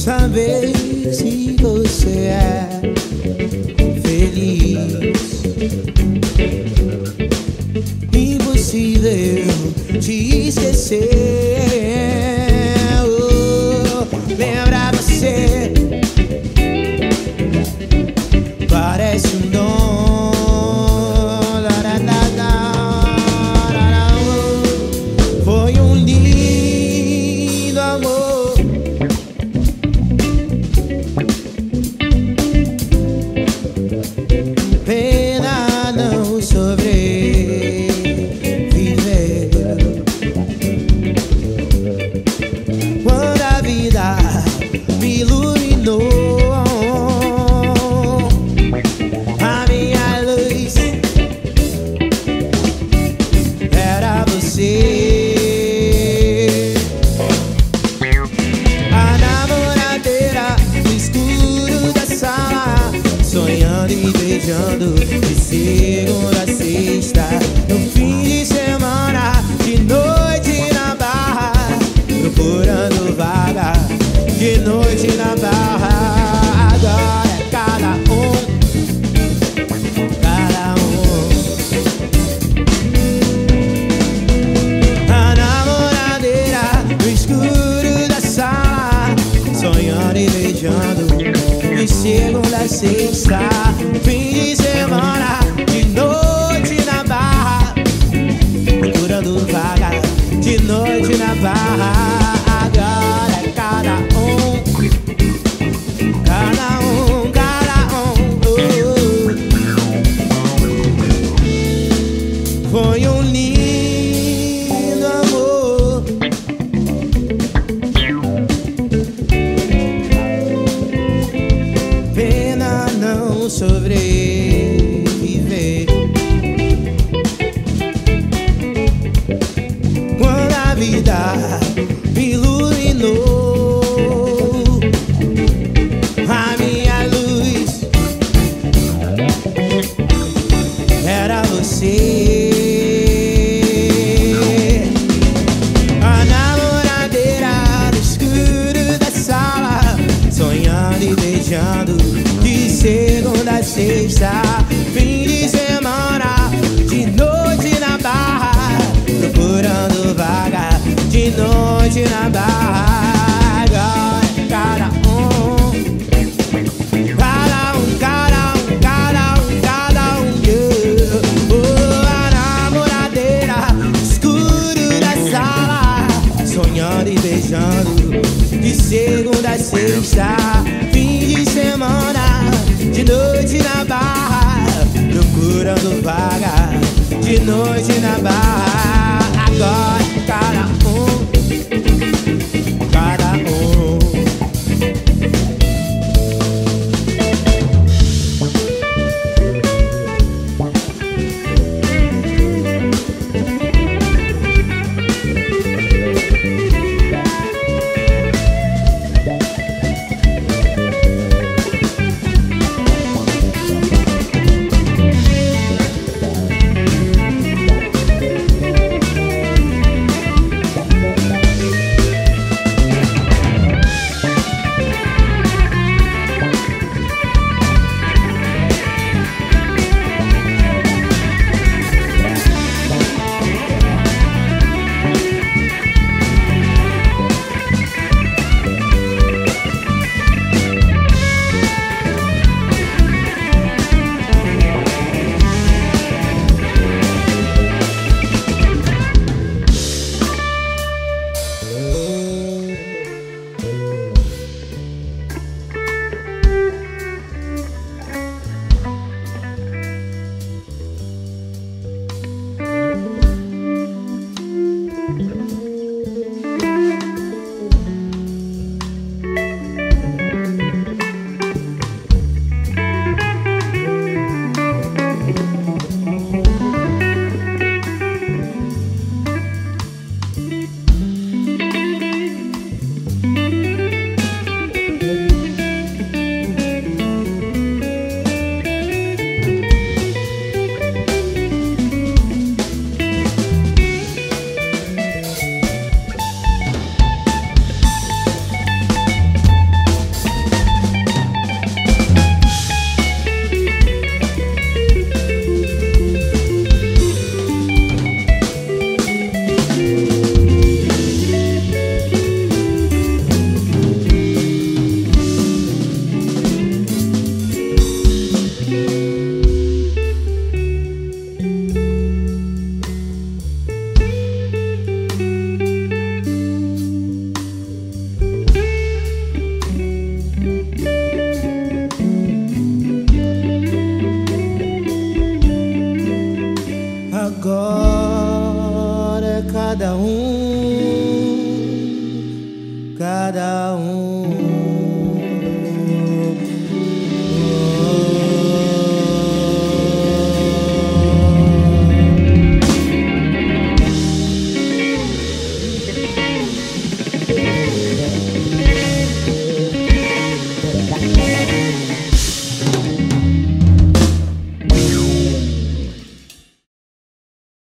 saber se você é feliz. Impossível te esquecer. Oh, lembra você. see. chego lá sexta, fim de. sexta, fim de semana, de noite na barra, procurando vaga, de noite na barra, agora para um. cada um.